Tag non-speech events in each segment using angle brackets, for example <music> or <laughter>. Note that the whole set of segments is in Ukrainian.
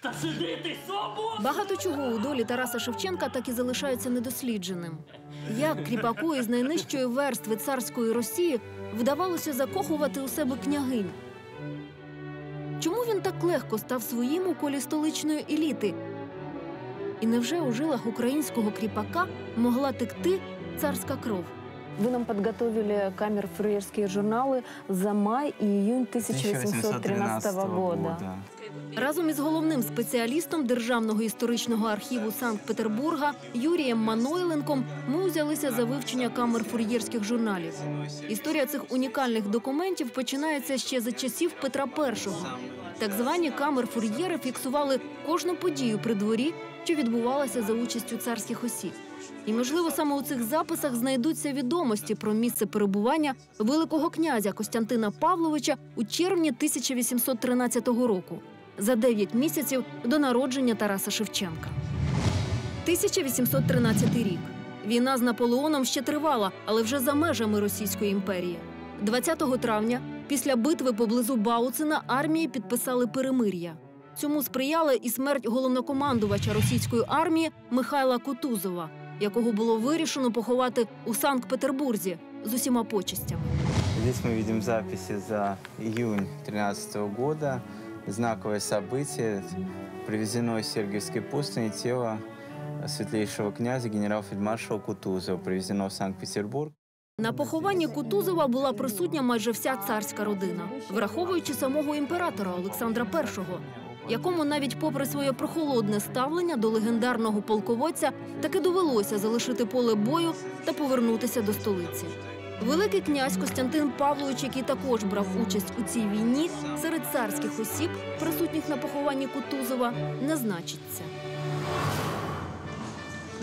Та сиди ти! Багато чого у долі Тараса Шевченка так і залишається недослідженим. Як кріпаку із найнижчої верстви царської Росії вдавалося закохувати у себе княгинь? Чому він так легко став своїм у колі столичної еліти? І невже у жилах українського кріпака могла текти царська кров? Вы нам подготовили камер-фурьерские журналы за май и июнь 1813 года. Разом із головним спеціалістом Державного історичного архіву Санкт-Петербурга Юрієм Манойленком ми узялися за вивчення камер фур'єрських журналів. Історія цих унікальних документів починається ще за часів Петра І. Так звані камер-фур'єри фіксували кожну подію при дворі, що відбувалася за участю царських осіб. І, можливо, саме у цих записах знайдуться відомості про місце перебування великого князя Костянтина Павловича у червні 1813 року, за 9 місяців до народження Тараса Шевченка. 1813 рік. Війна з Наполеоном ще тривала, але вже за межами Російської імперії. 20 травня, після битви поблизу Бауцина, армії підписали перемир'я. Цьому сприяла і смерть головнокомандувача російської армії Михайла Кутузова, якого було вирішено поховати у Санкт-Петербурзі з усіма почестями. Здесь мы видим записи за июнь 2013 года. Знаковое событие. Привезено из Сергиевской пустыни тело светлейшего князя генерал-фельдмаршала Кутузова. Привезено в Санкт-Петербург. На похованні Кутузова була присутня майже вся царська родина, враховуючи самого імператора Олександра І, якому навіть попри своє прохолодне ставлення до легендарного полководця таки довелося залишити поле бою та повернутися до столиці. Великий князь Костянтин Павлович, який також брав участь у цій війні, серед царських осіб, присутніх на похованні Кутузова, не значиться.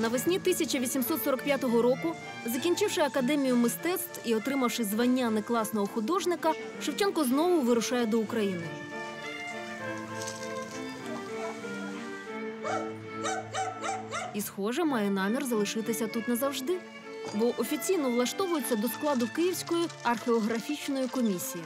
Навесні 1845 року, закінчивши академію мистецтв і отримавши звання некласного художника, Шевченко знову вирушає до України. І, схоже, має намір залишитися тут назавжди, бо офіційно влаштовується до складу Київської археографічної комісії.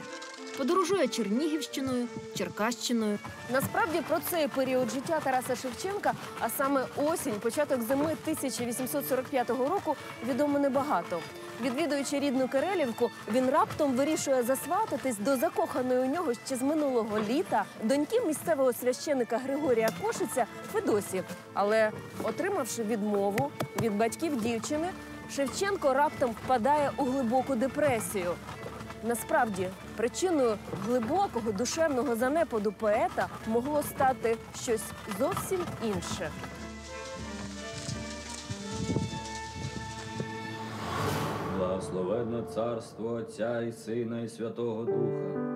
Подорожує Чернігівщиною, Черкащиною. Насправді про цей період життя Тараса Шевченка, а саме осінь, початок зими 1845 року, відомо небагато. Відвідуючи рідну Керелівку, він раптом вирішує засвататись до закоханої у нього ще з минулого літа доньки місцевого священика Григорія Кошиця Федосі. Але, отримавши відмову від батьків дівчини, Шевченко раптом впадає у глибоку депресію. Насправді, причиною глибокого душевного занепаду поета могло стати щось зовсім інше. Благословенно царство Отця і Сина, і Святого Духа.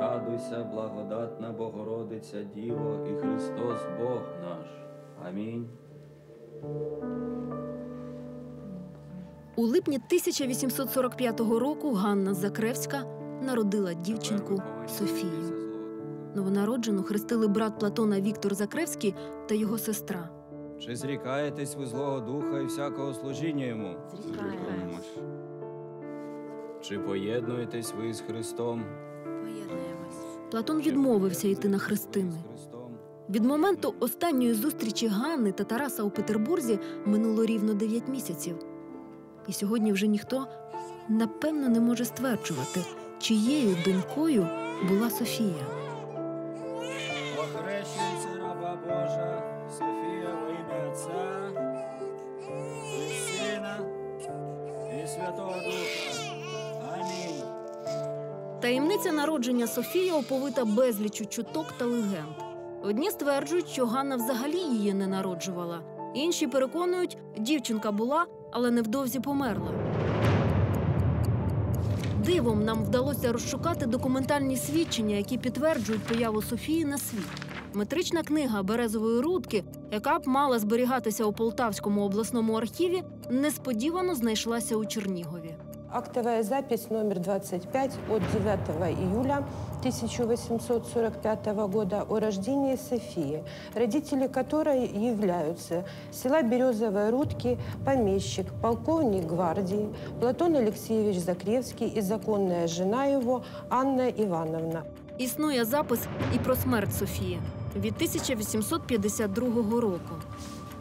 Радуйся, благодатна Богородиця Діво і Христос Бог наш. Амінь. У липні 1845 року Ганна Закревська народила дівчинку Софію. Новонароджену хрестили брат Платона Віктор Закревський та його сестра. Чи зрікаєтесь ви злого духа і всякого служіння йому? Зрікаємось. Чи поєднуєтесь ви з Христом? Платон відмовився йти на хрестини. Від моменту останньої зустрічі Ганни та Тараса у Петербурзі минуло рівно 9 місяців. І сьогодні вже ніхто напевно не може стверджувати, чиєю донькою була Софія. Охрещується раба Божа, Софія во ім'я Отця, і Сина, і Святого Духа. Амінь. Таємниця народження Софії оповита безлічу чуток та легенд. Одні стверджують, що Ганна взагалі її не народжувала. Інші переконують, дівчинка була, але невдовзі померла. Дивом нам вдалося розшукати документальні свідчення, які підтверджують появу Софії на світ. Метрична книга березової рудки, яка б мала зберігатися у Полтавському обласному архіві, несподівано знайшлася у Чернігові. Актовая запись номер 25 от 9 июля 1845 года о рождении Софии, родители которой являются села Березовые Рудки, помещик, полковник гвардии Платон Алексеевич Закревский и законная жена его Анна Ивановна. Існує запис і про смерть Софії. від 1852 року.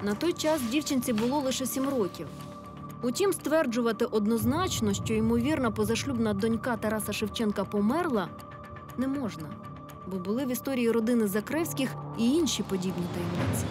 На той час дівчинці було лише сім років. Утім, стверджувати однозначно, що ймовірна позашлюбна донька Тараса Шевченка померла, не можна, бо були в історії родини Закревських і інші подібні таємниці.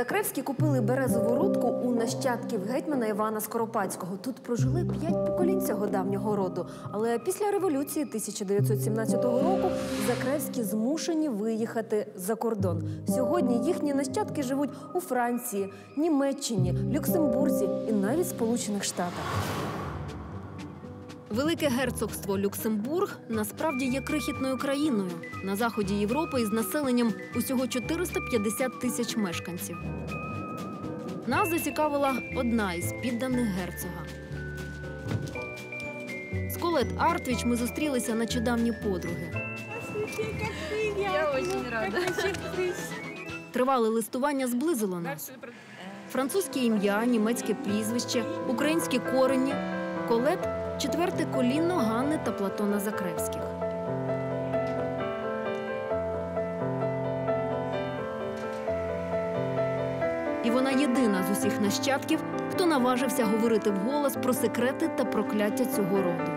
Закревські купили березову рудку у нащадків гетьмана Івана Скоропадського. Тут прожили п'ять поколінь цього давнього роду. Але після революції 1917 року Закревські змушені виїхати за кордон. Сьогодні їхні нащадки живуть у Франції, Німеччині, Люксембурзі і навіть Сполучених Штатах. Велике герцогство Люксембург насправді є крихітною країною на заході Європи із населенням усього 450 тисяч мешканців. Нас зацікавила одна із підданих герцога. З Колет Артвіч ми зустрілися наче подруги. Я очень рада. Тривале листування зблизило нас. Французьке ім'я, німецьке прізвище, українські корені. Колет четверте колінно Ганни та Платона Закревських. І вона єдина з усіх нащадків, хто наважився говорити вголос про секрети та прокляття цього роду.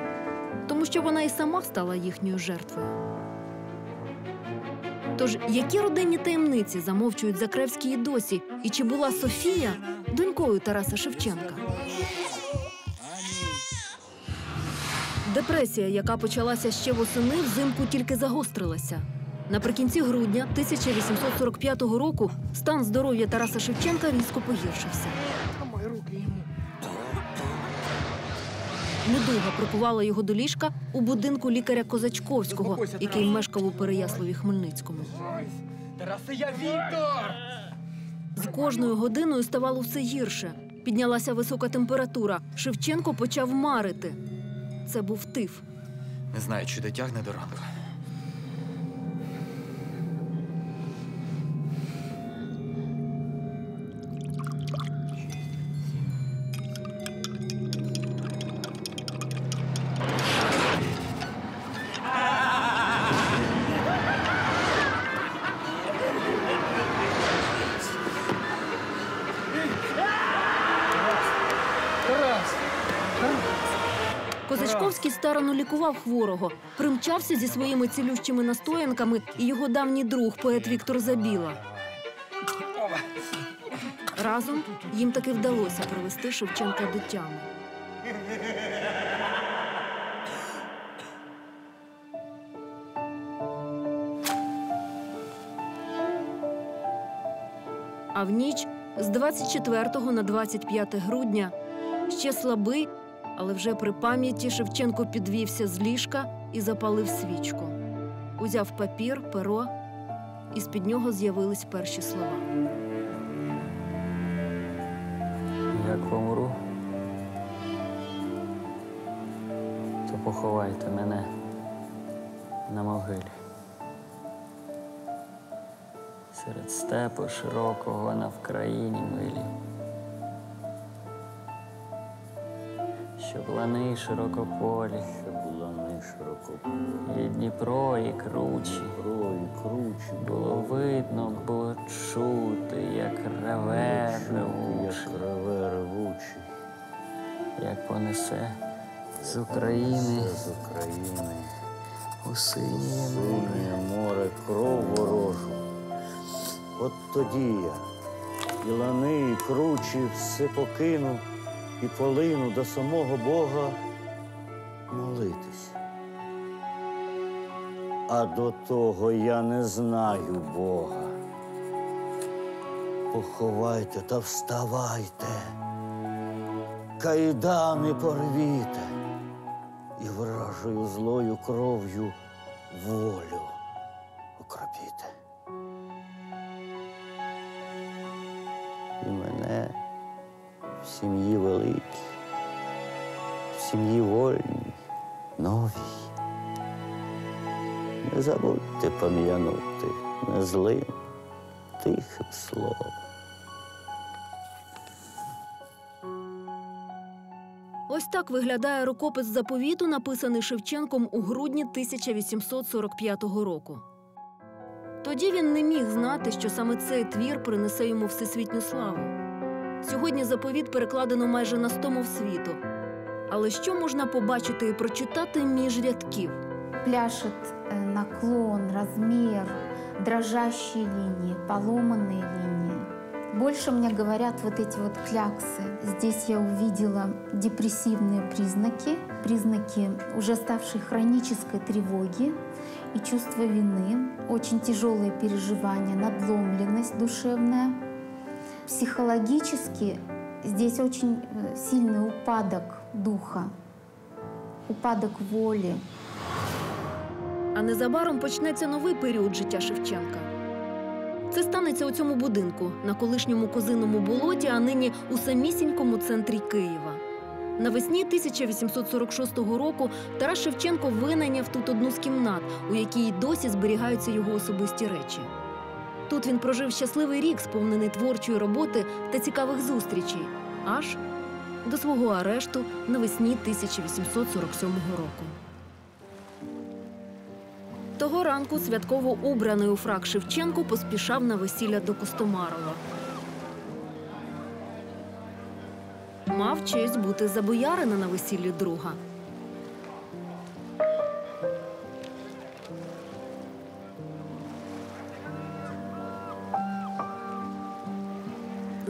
Тому що вона і сама стала їхньою жертвою. Тож, які родинні таємниці замовчують Закревські і досі? І чи була Софія донькою Тараса Шевченка? Депресія, яка почалася ще восени, взимку тільки загострилася. Наприкінці грудня 1845 року стан здоров'я Тараса Шевченка різко погіршився. Недуга прикувала його до ліжка у будинку лікаря Козачковського, який мешкав у Переяславі Хмельницькому. Тарасе, я Віктор! З кожною годиною ставало все гірше. Піднялася висока температура. Шевченко почав марити. Це був тиф. Не знаю, чи дотягне до ранку. Старано лікував хворого, примчався зі своїми цілющими настоянками і його давній друг, поет Віктор Забіла. Разом їм таки вдалося привести Шевченка до тями. А в ніч з 24 на 25 грудня ще слабий, але вже при пам'яті Шевченко підвівся з ліжка і запалив свічку. Узяв папір, перо, і з-під нього з'явились перші слова. Як помру, то поховайте мене на могилі. Серед степу широкого на Вкраїні милі. Щоб лани широкополі, Щоб лани широкополі, і Дніпро, і кручі. брої, кручі, Було видно, було чути, як реве чути, ревуче, як реве ревучий, як понесе з України. З України, у синє море. море, кров ворожу. От тоді я, і лани, і кручі, все покину і полину до самого Бога молитись. А до того я не знаю Бога. Поховайте та вставайте, кайдани порвіте і вражою злою кров'ю волю окропіте. І мене сім'ї великій, в сім'ї вольній, новій. Не забудьте пом'янути незлим, тихим словом. Ось так виглядає рукопис заповіту, написаний Шевченком у грудні 1845 року. Тоді він не міг знати, що саме цей твір принесе йому всесвітню славу. Сьогодні заповіт перекладено майже на сто мов світу. Але що можна побачити і прочитати між рядків? пляшет э, наклон, размер, дрожащие линии, поломанные линии. Больше мне говорят вот эти вот кляксы. Здесь я увидела депрессивные признаки, признаки уже ставшей хронической тревоги и чувство вины, очень тяжелые переживания, надломленность душевная. Психологически здесь очень э, сильный упадок духа, упадок воли. А незабаром почнеться новий період життя Шевченка. Це станеться у цьому будинку на колишньому козиному болоті, а нині у самісінькому центрі Києва. Навесні 1846 року Тарас Шевченко винайняв тут одну з кімнат, у якій досі зберігаються його особисті речі. Тут він прожив щасливий рік, сповнений творчої роботи та цікавих зустрічей, аж до свого арешту навесні 1847 року. Того ранку святково убраний у фрак Шевченко поспішав на весілля до Костомарова. Мав честь бути за боярина на весіллі друга.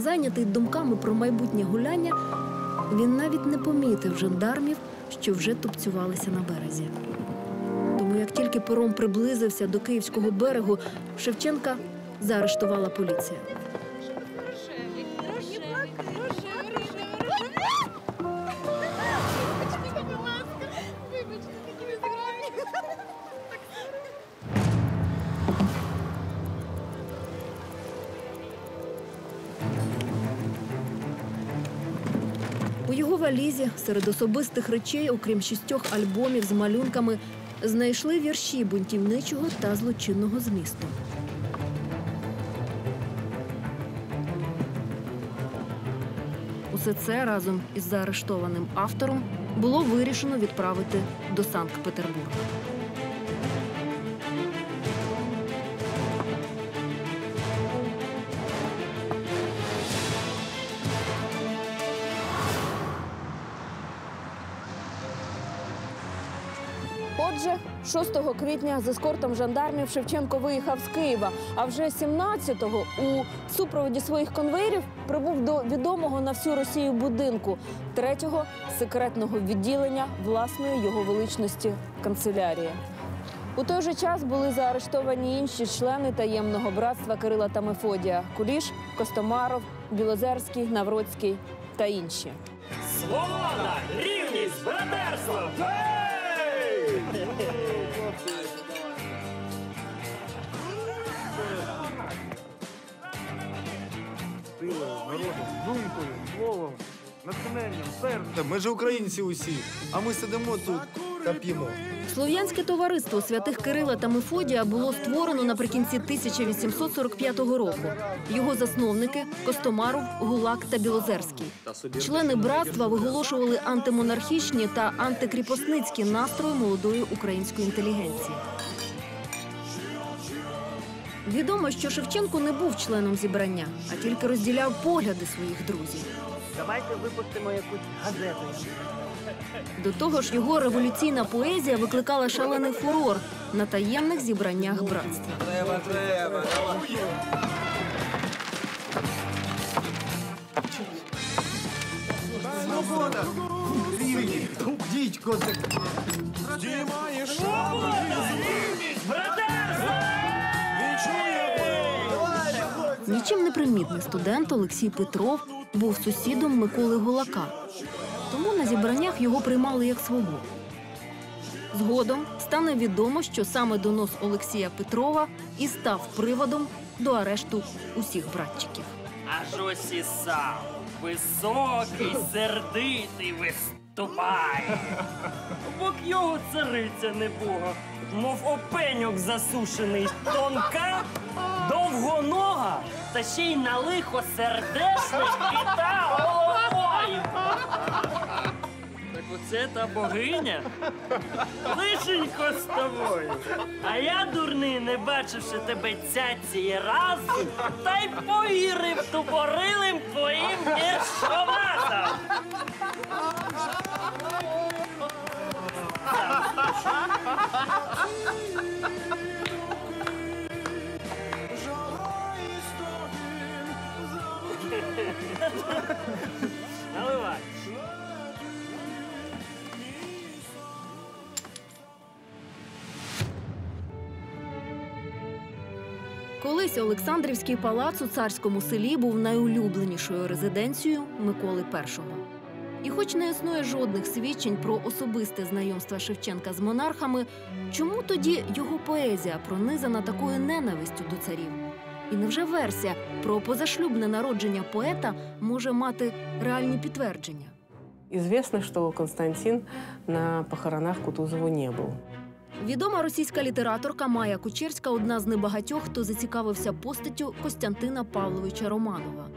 Зайнятий думками про майбутнє гуляння, він навіть не помітив жандармів, що вже тупцювалися на березі. Тому як тільки пером приблизився до київського берегу, Шевченка заарештувала поліція. Валізі серед особистих речей, окрім шістьох альбомів з малюнками, знайшли вірші бунтівничого та злочинного змісту. Усе це разом із заарештованим автором було вирішено відправити до Санкт-Петербурга. 6 квітня з ескортом жандармів Шевченко виїхав з Києва. А вже 17-го у супроводі своїх конвейерів прибув до відомого на всю Росію будинку третього секретного відділення власної його величності канцелярії. У той же час були заарештовані інші члени таємного братства Кирила та Мефодія Куліш, Костомаров, Білозерський, Навроцький та інші. Свобода, рівність, братерство! Думкою, словом, натхненням, серцем. Ми ж українці усі, а ми сидимо тут та п'ємо. Слов'янське товариство святих Кирила та Мефодія було створено наприкінці 1845 року. Його засновники Костомаров, Гулак та Білозерський. Члени братства виголошували антимонархічні та антикріпосницькі настрої молодої української інтелігенції. Відомо, що Шевченко не був членом зібрання, а тільки розділяв погляди своїх друзів. Давайте випустимо якусь газету. До того ж, його революційна поезія викликала шалений фурор на таємних зібраннях братства. Треба, треба. Свобода! Рівні! Дідько! Здіймаєш Свобода! Нічим не примітний студент Олексій Петров був сусідом Миколи Гулака. Тому на зібраннях його приймали як свого. Згодом стане відомо, що саме донос Олексія Петрова і став приводом до арешту усіх братчиків. Аж ось і сам. Високий, сердитий виступає. Бок його цариця не бога, мов опеньок засушений, тонка, довгонога, та ще й на лихо сердешний і та головою. Це та богиня? Лишенько з тобою. А я, дурний, не бачивши тебе цяці разу, та й повірив тупорилим твоїм віршоватам. Наливай. Колись Олександрівський палац у царському селі був найулюбленішою резиденцією Миколи І. І хоч не існує жодних свідчень про особисте знайомство Шевченка з монархами, чому тоді його поезія пронизана такою ненавистю до царів? І невже версія про позашлюбне народження поета може мати реальні підтвердження? Известно, что Константин на похоронах Кутузова не был. Відома російська літераторка Майя Кучерська одна з небагатьох, хто зацікавився постаттю Костянтина Павловича Романова.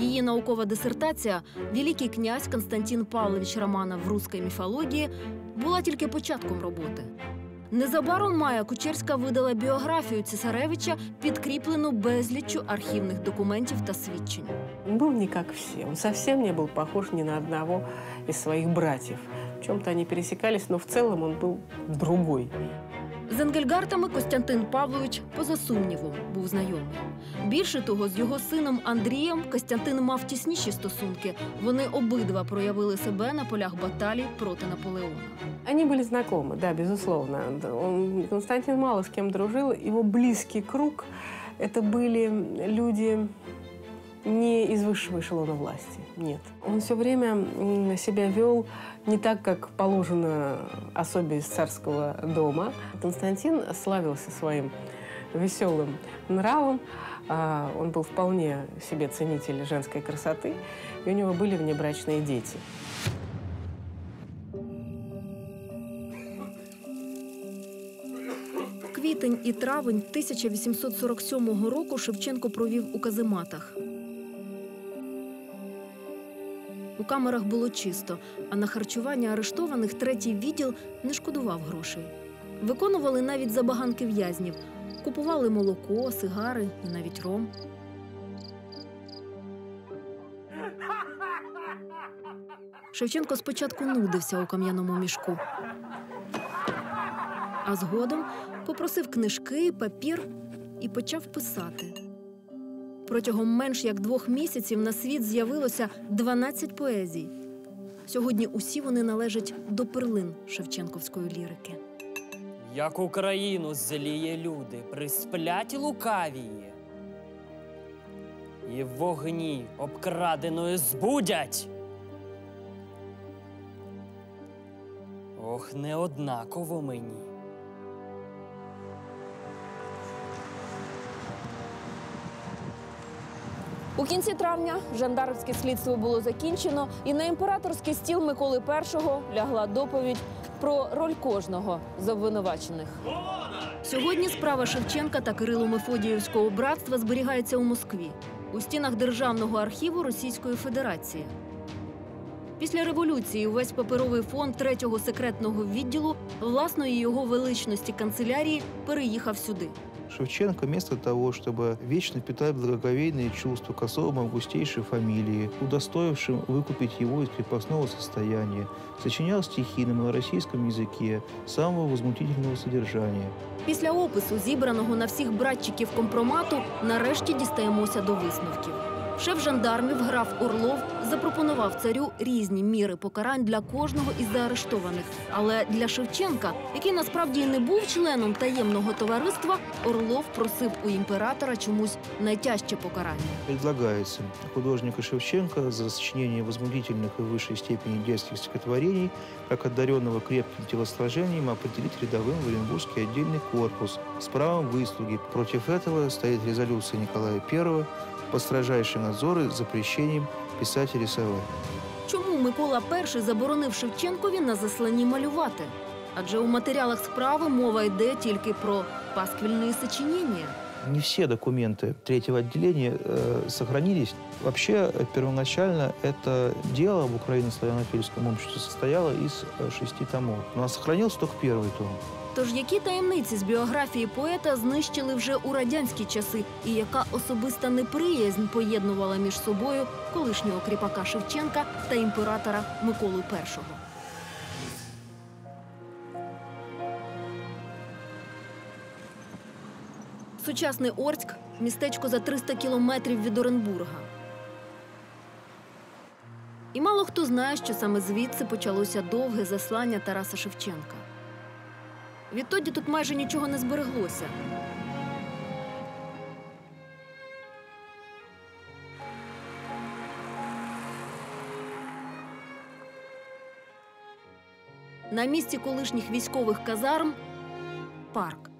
Її наукова дисертація Великий князь Константин Павлович Романов в русській міфології була тільки початком роботи. Незабаром Майя Кучерська видала біографію цесаревича, підкріплену безліччю архівних документів та свідчень. Был не как все. Он совсем не был похож ни на одного из своих братьев. В чем-то они пересекались, но в целом он был другой. З Енгельгартами Костянтин Павлович, поза сумнівом, був знайомий. Більше того, з його сином Андрієм Костянтин мав тісніші стосунки. Вони обидва проявили себе на полях баталій проти Наполеона. Они были знакомы, да, безусловно. Да, Он, Константин мало с кем дружил. Его близкий круг – это были люди не из высшего эшелона власти. Нет. Он все время м, себя вел не так, как положено особе из царского дома. Константин славился своим веселым нравом. А, Он был вполне себе ценитель женской красоты. И у него были внебрачные дети. Квітень і травень 1847 року Шевченко провів у казематах. У камерах було чисто, а на харчування арештованих третій відділ не шкодував грошей. Виконували навіть забаганки в'язнів, купували молоко, сигари і навіть ром. Шевченко спочатку нудився у кам'яному мішку, а згодом попросив книжки, папір і почав писати. Протягом менш як двох місяців на світ з'явилося 12 поезій. Сьогодні усі вони належать до перлин Шевченковської лірики. Як Україну зліє люди, приспляті лукавії. І вогні обкраденою збудять. Ох, не однаково мені. У кінці травня жандармське слідство було закінчено, і на імператорський стіл Миколи І лягла доповідь про роль кожного з обвинувачених. Сьогодні справа Шевченка та Кирило Мефодіївського братства зберігається у Москві у стінах Державного архіву Російської Федерації. Після революції увесь паперовий фонд третього секретного відділу власної його величності канцелярії переїхав сюди. Шевченко вместо того, чтобы вечно питать благоговейные чувства к особам августейшей фамилии, удостоившим выкупить его из крепостного состояния, сочинял стихи на малороссийском языке самого возмутительного содержания. Після опису, зібраного на всіх братчиків компромату, нарешті дістаємося до висновків. Шеф жандармів граф Орлов запропонував царю різні міри покарань для кожного із заарештованих. Але для Шевченка, який насправді й не був членом таємного товариства, Орлов просив у імператора чомусь найтяжче покарання. Предлагается художника Шевченко за сочинение возмутительных и в высшей степени детских стихотворений, как одаренного крепким телосложением, определить рядовым в Оренбургский отдельный корпус с правом выслуги. Против этого стоит резолюция Николая I под строжайший надзор и запрещением писать и рисовать. Чому Микола І заборонив Шевченкові на засланні малювати? Адже у матеріалах справи мова йде тільки про пасквільні сочинення. Не все документы третьего отделения э, сохранились. Вообще, э, первоначально это дело в Украине славянофильском обществе состояло из э, шести томов. Но сохранился только первый том. Тож які таємниці з біографії поета знищили вже у радянські часи, і яка особиста неприязнь поєднувала між собою колишнього кріпака Шевченка та імператора Миколу І? Сучасний Орськ містечко за 300 кілометрів від Оренбурга. І мало хто знає, що саме звідси почалося довге заслання Тараса Шевченка. Відтоді тут майже нічого не збереглося. На місці колишніх військових казарм парк.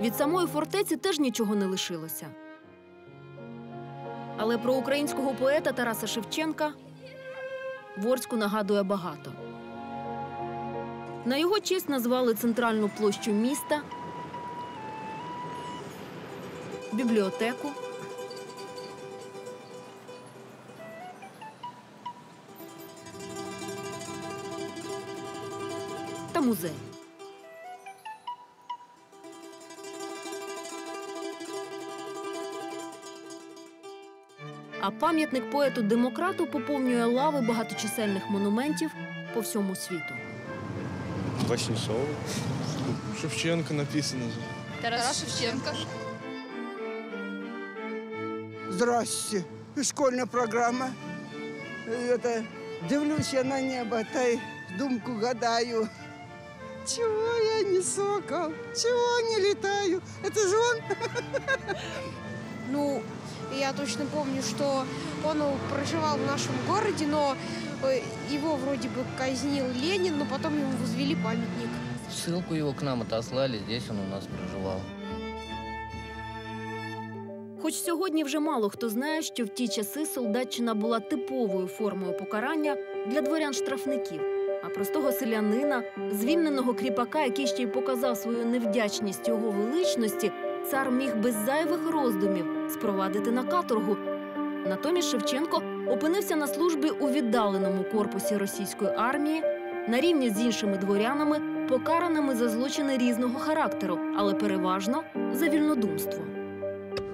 Від самої фортеці теж нічого не лишилося. Але про українського поета Тараса Шевченка в Орську нагадує багато. На його честь назвали центральну площу міста, бібліотеку. Та музей. А пам'ятник поету-демократу поповнює лави багаточисельних монументів по всьому світу. Васнецов. Шевченко написано. Тарас Шевченко. Здрасте. Школьна програма. Это, дивлюсь я на небо, та й думку гадаю. Чего я не сокол? Чего не летаю? Это же он? Ну, я точно помню, что он проживал в нашем городе, но э, его вроде бы казнил Ленин, но потом ему возвели памятник. Ссылку его к нам отослали, здесь он у нас проживал. Хоч сьогодні вже мало хто знає, що в ті часи солдатчина була типовою формою покарання для дворян-штрафників, а простого селянина, звільненого кріпака, який ще й показав свою невдячність його величності, цар міг без зайвих роздумів спровадити на каторгу. Натомість Шевченко опинився на службі у віддаленому корпусі російської армії на рівні з іншими дворянами, покараними за злочини різного характеру, але переважно за вільнодумство.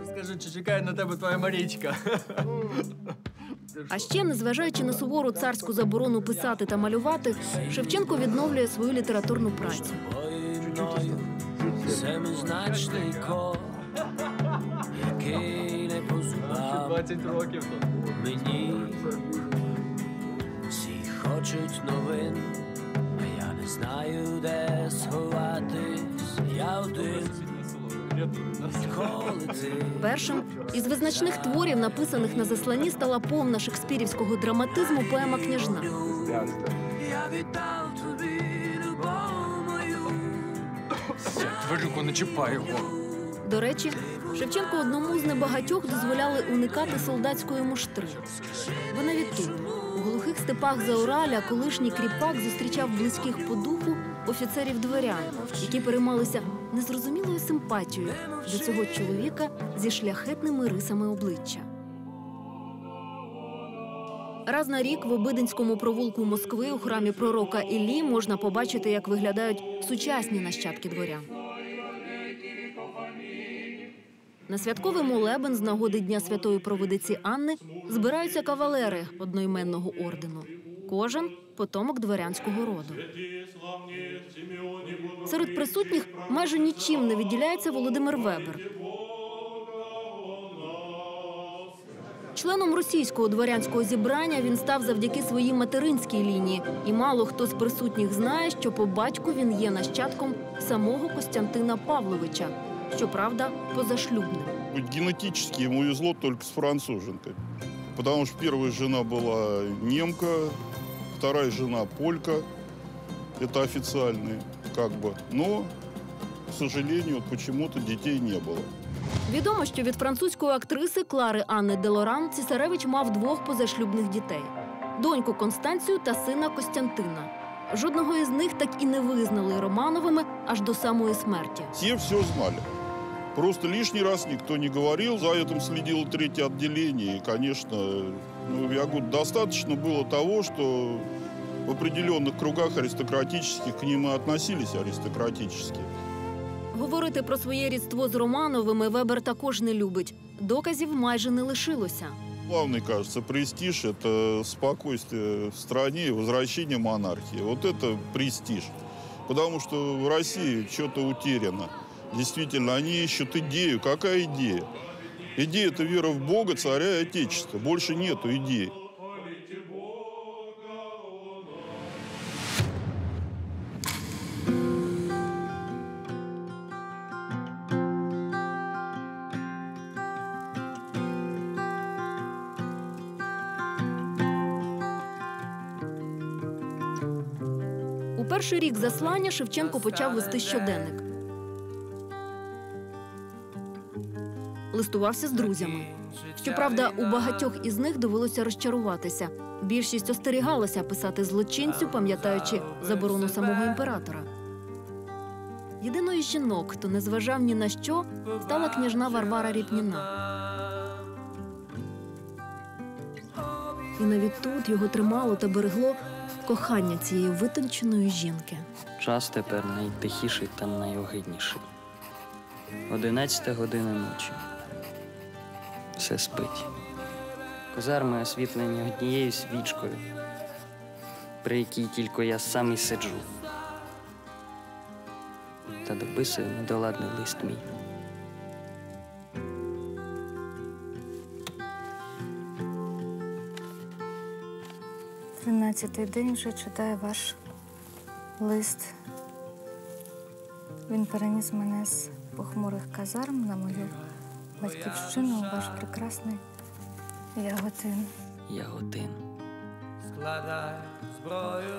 Скажи, чи чекає на тебе твоя Марічка? А ще, незважаючи на сувору царську заборону писати та малювати, Шевченко відновлює свою літературну працю. Семизначний код, який не по 20 років мені. Всі хочуть новин, а я не знаю, де сховатись. Я один. Першим із визначних творів, написаних на засланні, стала повна шекспірівського драматизму поема Княжна. я віддав Тварюко, не чіпай його. До речі, Шевченко одному з небагатьох дозволяли уникати солдатської муштри. Бо навіть тут, у глухих степах Заораля, колишній кріпак зустрічав близьких по духу офіцерів дворян, які переймалися незрозумілою симпатією до цього чоловіка зі шляхетними рисами обличчя. Раз на рік в Обидинському провулку Москви у храмі пророка Іллі можна побачити, як виглядають сучасні нащадки дворян. На святковий молебен з нагоди Дня святої провидиці Анни збираються кавалери одноіменного ордену. Кожен потомок дворянського роду. Серед присутніх майже нічим не відділяється Володимир Вебер. Членом російського дворянського зібрання він став завдяки своїй материнській лінії, і мало хто з присутніх знає, що по батьку він є нащадком самого Костянтина Павловича, щоправда, позашлюбним. Генетически ему везло только с француженкой. Потому что первая жена была немка, вторая жена полька. Это официальные, как бы. Но, к сожалению, вот почему-то детей не было. Відомо, що від французької актриси Клари Анни Делоран Цісаревич мав двох позашлюбних дітей: доньку Констанцію та сина Костянтина. Жодного із них так і не визнали Романовими аж до самої смерті. Все все знали. Просто лишний раз никто не говорил. За этим следило третье отделение. И, конечно, ну, я говорю, достаточно было того, что в определенных кругах аристократических к ним и относились аристократически. Говорити про своє рідство з Романовими Вебер також не любить. Доказів майже не лишилося. Главный, кажется, престиж – это спокойствие в стране и возвращение монархии. Вот это престиж. Потому что в России что-то утеряно. Действительно, они ищут идею. Какая идея? Идея – это вера в Бога, царя и Отечества. Больше нету идеи. Перший рік заслання Шевченко почав вести щоденник. Листувався з друзями. Щоправда, у багатьох із них довелося розчаруватися. Більшість остерігалася писати злочинцю, пам'ятаючи заборону самого імператора. Єдиною жінок, хто не зважав ні на що, стала княжна Варвара Ріпніна. І навіть тут його тримало та берегло кохання цієї витонченої жінки. Час тепер найтихіший та найогидніший. Одинадцята година ночі. Все спить. Козарми освітлені однією свічкою, при якій тільки я сам і сиджу. Та дописую недоладний лист мій. Тринадцятий день вже читаю ваш лист. Він переніс мене з похмурих казарм на мою батьківщину у ваш прекрасний Яготин. Яготин. Складай зброю.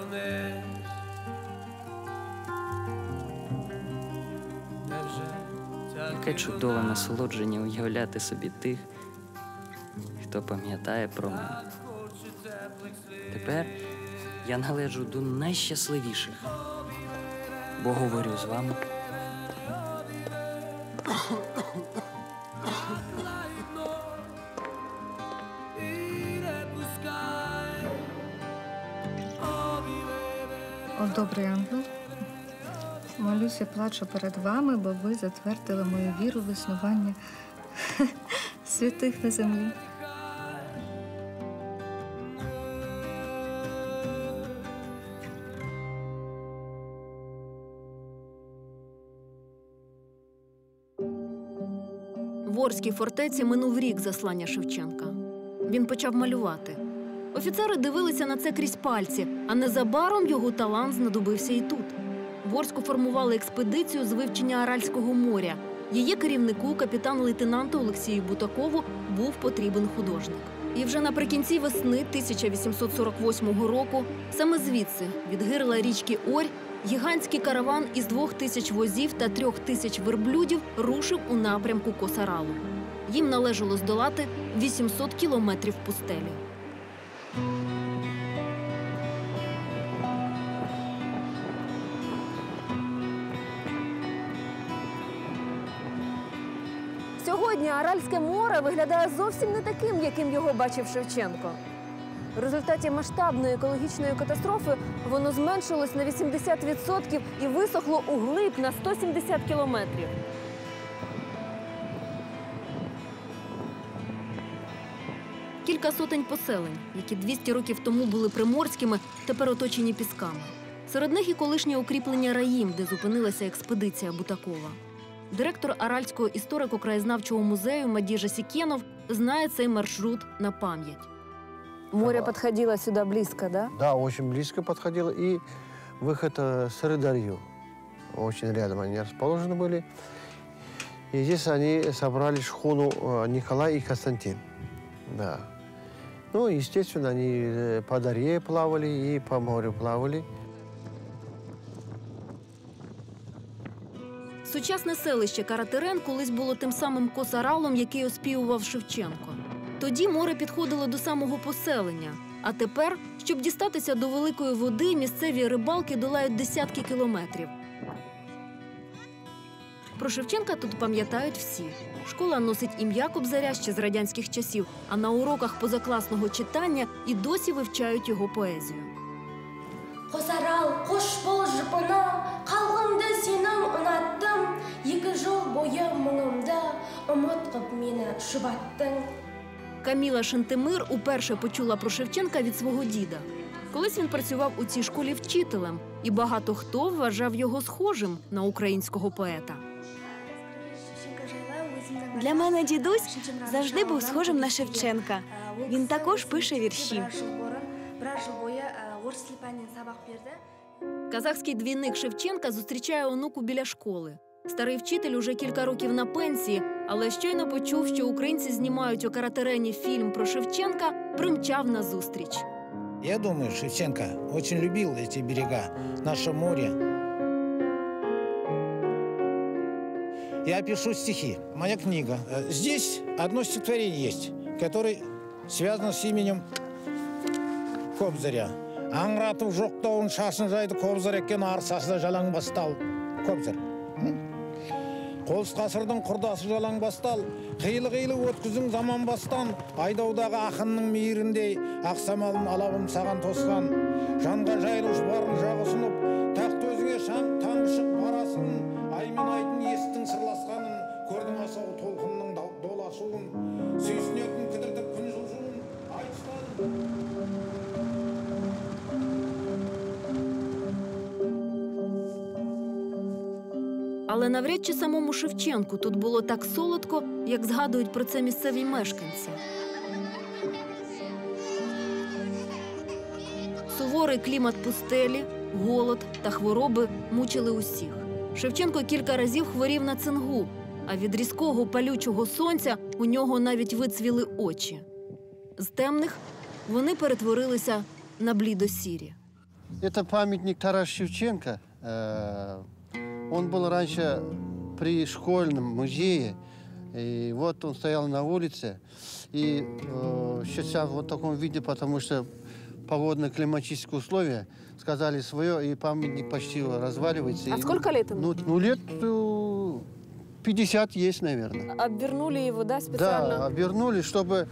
Яке чудове насолодження уявляти собі тих, хто пам'ятає про мене. Тепер я належу до найщасливіших, бо говорю з вами. О, добрий ангел. Молюся, плачу перед вами, бо ви затвердили мою віру в існування <laughs> святих на землі. Фортеці минув рік заслання Шевченка. Він почав малювати. Офіцери дивилися на це крізь пальці, а незабаром його талант знадобився і тут. В Орську формували експедицію з вивчення Аральського моря. Її керівнику, капітан-лейтенанту Олексію Бутакову, був потрібен художник. І вже наприкінці весни 1848 року, саме звідси, від гирла річки Орь, гігантський караван із двох тисяч возів та трьох тисяч верблюдів рушив у напрямку Косаралу. Їм належало здолати 800 кілометрів пустелі. Сьогодні Аральське море виглядає зовсім не таким, яким його бачив Шевченко. В результаті масштабної екологічної катастрофи воно зменшилось на 80% і висохло у глиб на 170 кілометрів. Кілька сотень поселень, які 200 років тому були приморськими, тепер оточені пісками. Серед них і колишнє укріплення Раїм, де зупинилася експедиція Бутакова. Директор Аральського історико-краєзнавчого музею Мадіжа Сікєнов знає цей маршрут на пам'ять. Море подходило сюда близко, да? Да, очень близко подходило. И выход э, с Рыдарью. Очень рядом они расположены были. И здесь они собрали шхуну э, Николай и Константин. Да. Ну, естественно, они э, по Дарье плавали и по морю плавали. Сучасне селище Каратерен колись було тим самим косаралом, який оспівував Шевченко. Тоді море підходило до самого поселення. А тепер, щоб дістатися до великої води, місцеві рибалки долають десятки кілометрів. Про Шевченка тут пам'ятають всі. Школа носить ім'я Кобзаря ще з радянських часів, а на уроках позакласного читання і досі вивчають його поезію. қосарал қош бол жұпыным қалғымды сенің ұнаттым екі жыл бойы мұңымды ұмыт қып мені жұбаттың Каміла Шентимир уперше почула про Шевченка від свого діда. Колись він працював у цій школі вчителем, і багато хто вважав його схожим на українського поета. Для мене дідусь завжди був схожим на Шевченка. Він також пише вірші. біраз жыл бойы ә, орыс тілі пәнінен сабақ берді Казахський двійник Шевченка зустрічає онуку біля школи. Старий вчитель уже кілька років на пенсії, але щойно почув, що українці знімають у каратерені фільм про Шевченка, примчав на зустріч. Я думаю, Шевченко очень любил эти берега, наше море. Я пишу стихи. Моя книга. Э, Здесь одно стихотворение есть, которое связано с именем Кобзаря. Аңыратып жоқтауын шашын жайды кобзар екен арсасы да жалаң бастал. Кобзар. М? Қолыс ғасырдың құрдасы жалаң бастал, қилы-қилы өткіздің заман бастан, айдаудағы ақынның мейіріндей, ақсамалын алабым саған тосқан, жанға жайлы жұпарын жағы навряд чи самому Шевченку тут було так солодко, як згадують про це місцеві мешканці. Суворий клімат пустелі, голод та хвороби мучили усіх. Шевченко кілька разів хворів на цингу, а від різкого палючого сонця у нього навіть вицвіли очі. З темних вони перетворилися на блідосірі. Это памятник Тарас Шевченко. Э, Он был раньше при школьном музее. И вот он стоял на улице. И э, сейчас в вот таком виде, потому что погодно-климатические условия сказали свое, и памятник почти разваливается. А И, сколько лет ему? Ну, ну лет э, 50 есть, наверное. Обвернули его, да, специально? Да, обернули, чтобы,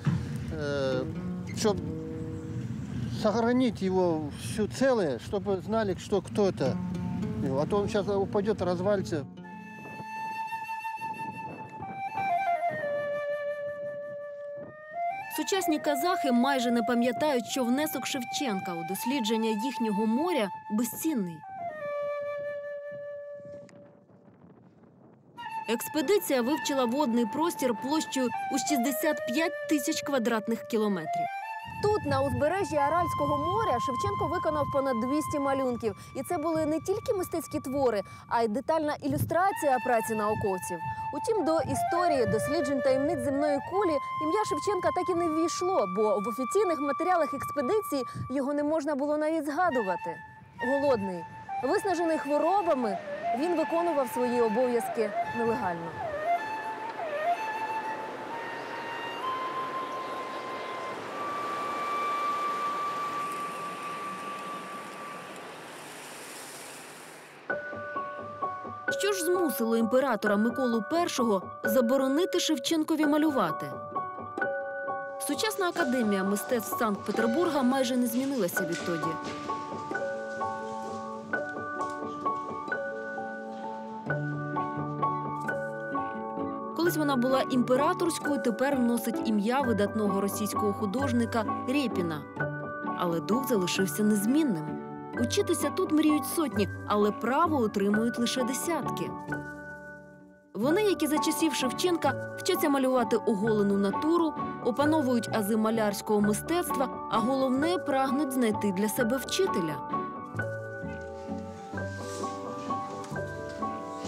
э, чтобы сохранить его все целое, чтобы знали, что кто это. А то он сейчас упадет, развалится. Сучасні казахи майже не пам'ятають, що внесок Шевченка у дослідження їхнього моря безцінний. Експедиція вивчила водний простір площею у 65 тисяч квадратних кілометрів. Тут, на узбережжі Аральського моря, Шевченко виконав понад 200 малюнків. І це були не тільки мистецькі твори, а й детальна ілюстрація праці науковців. Утім, до історії досліджень таємниць земної кулі ім'я Шевченка так і не ввійшло, бо в офіційних матеріалах експедиції його не можна було навіть згадувати. Голодний, виснажений хворобами, він виконував свої обов'язки нелегально. Що ж змусило імператора Миколу І заборонити Шевченкові малювати? Сучасна академія мистецтв Санкт-Петербурга майже не змінилася відтоді. Колись вона була імператорською, тепер носить ім'я видатного російського художника Рєпіна. Але дух залишився незмінним. Учитися тут мріють сотні, але право отримують лише десятки. Вони, як і за часів Шевченка, вчаться малювати оголену натуру, опановують ази малярського мистецтва, а головне прагнуть знайти для себе вчителя.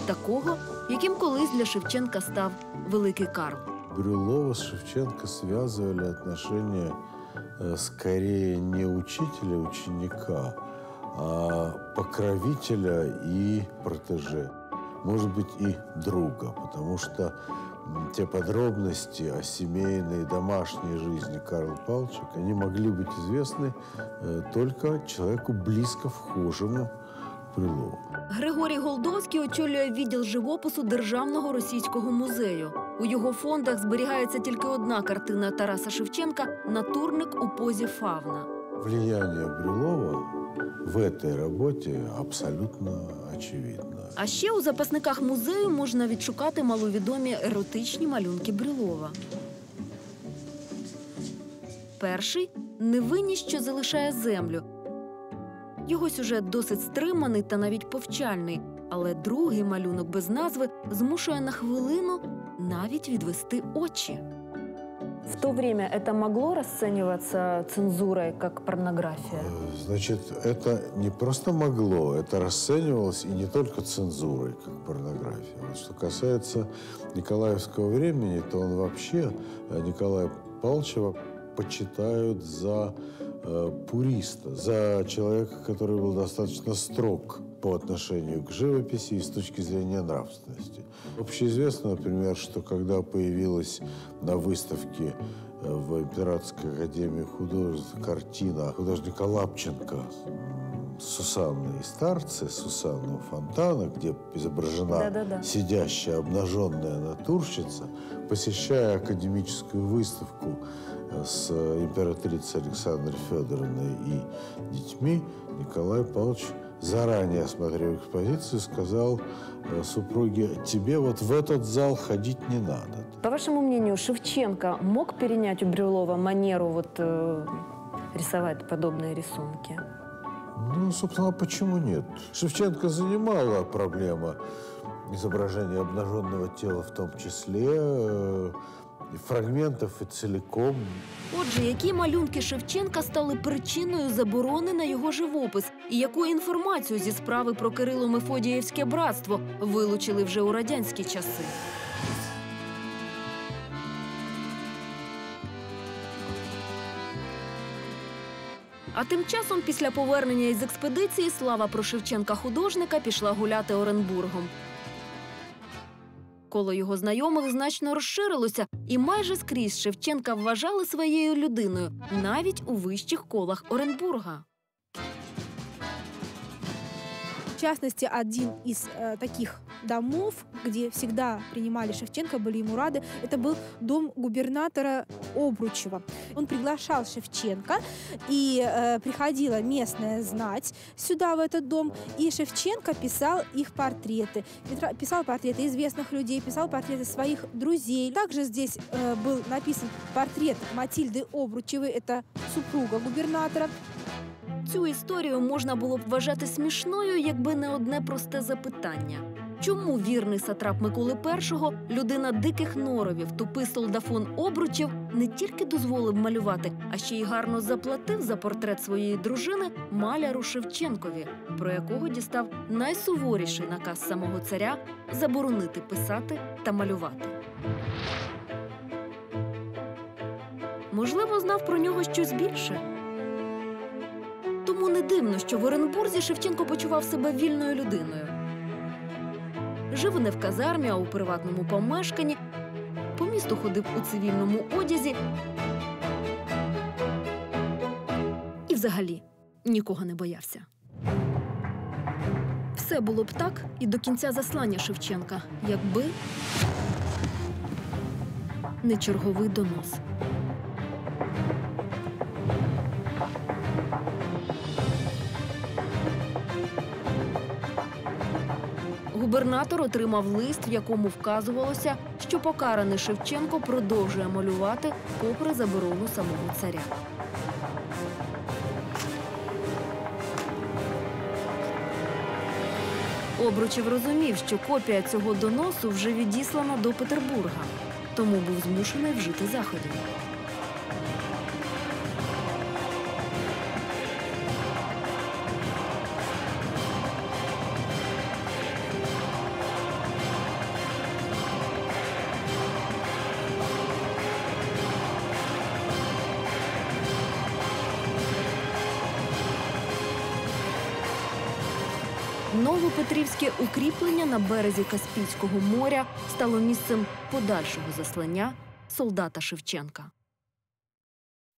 Такого, яким колись для Шевченка став великий Карл. Брюлова с Шевченко связывали отношения э, скорее не учителя ученика, покровителя и протеже. Может быть, и друга, потому что м, те подробности о семейной, домашней жизни Карла Павловича, они могли быть известны э, только человеку близко вхожему к Брюлову. Григорій Голдовський очолює відділ живопису Державного російського музею. У його фондах зберігається тільки одна картина Тараса Шевченка Натурник у позі фавна. Влияние Брюлова в этой работе абсолютно очевидно. А ще у запасниках музею можна відшукати маловідомі еротичні малюнки Брюлова. Перший невинність, що залишає землю. Його сюжет досить стриманий та навіть повчальний. Але другий малюнок без назви змушує на хвилину навіть відвести очі. В то время это могло расцениваться цензурой как порнография? Значит, это не просто могло, это расценивалось и не только цензурой, как порнография. Вот что касается Николаевского времени, то он вообще, э, Николая Павловича, почитают за э, пуриста, за человека, который был достаточно строг по отношению к живописи и с точки зрения нравственности. Общеизвестно, например, что когда появилась на выставке э, в Императорской академии художеств картина художника Лапченко Сусанны и старцы, Сусанна у фонтана, где изображена Да-да-да. сидящая обнаженная натурщица, посещая академическую выставку э, с императрицей Александрой Федоровной и детьми, Николай Павлович, заранее осмотрев экспозицию, сказал э, супруге, тебе вот в этот зал ходить не надо. По вашему мнению, Шевченко мог перенять у Брюлова манеру вот, э, рисовать подобные рисунки? Ну, собственно, а почему нет? Шевченко занимала проблема изображения обнаженного тела в том числе, э, и фрагментов и целиком. Отже, які малюнки Шевченка стали причиною заборони на його живопис, і яку інформацію зі справи про Кирило Мефодіївське братство вилучили вже у радянські часи? А тим часом, після повернення із експедиції, слава про Шевченка художника пішла гуляти Оренбургом. Коло його знайомих значно розширилося, і майже скрізь Шевченка вважали своєю людиною, навіть у вищих колах Оренбурга. В частности, один из э, таких домов, где всегда принимали Шевченко, были ему рады, это был дом губернатора Обручева. Он приглашал Шевченко, и э, приходила местная знать сюда, в этот дом, и Шевченко писал их портреты. Петра- Писал портреты известных людей, писал портреты своих друзей. Также здесь э, был написан портрет Матильды Обручевой, это супруга губернатора. Цю історію можна було б вважати смішною, якби не одне просте запитання. Чому вірний сатрап Миколи І, людина диких норовів, тупий солдафон обручів, не тільки дозволив малювати, а ще й гарно заплатив за портрет своєї дружини маляру Шевченкові, про якого дістав найсуворіший наказ самого царя заборонити писати та малювати. Можливо, знав про нього щось більше. Тому не дивно, що в Оренбурзі Шевченко почував себе вільною людиною. Жив не в казармі, а у приватному помешканні. По місту ходив у цивільному одязі. І взагалі нікого не боявся. Все було б так і до кінця заслання Шевченка, якби не черговий донос. Губернатор отримав лист, в якому вказувалося, що покараний Шевченко продовжує малювати попри заборону самого царя. Обручев розумів, що копія цього доносу вже відіслана до Петербурга, тому був змушений вжити заходів. Новопетрівське укріплення на березі Каспійського моря стало місцем подальшого заслання солдата Шевченка.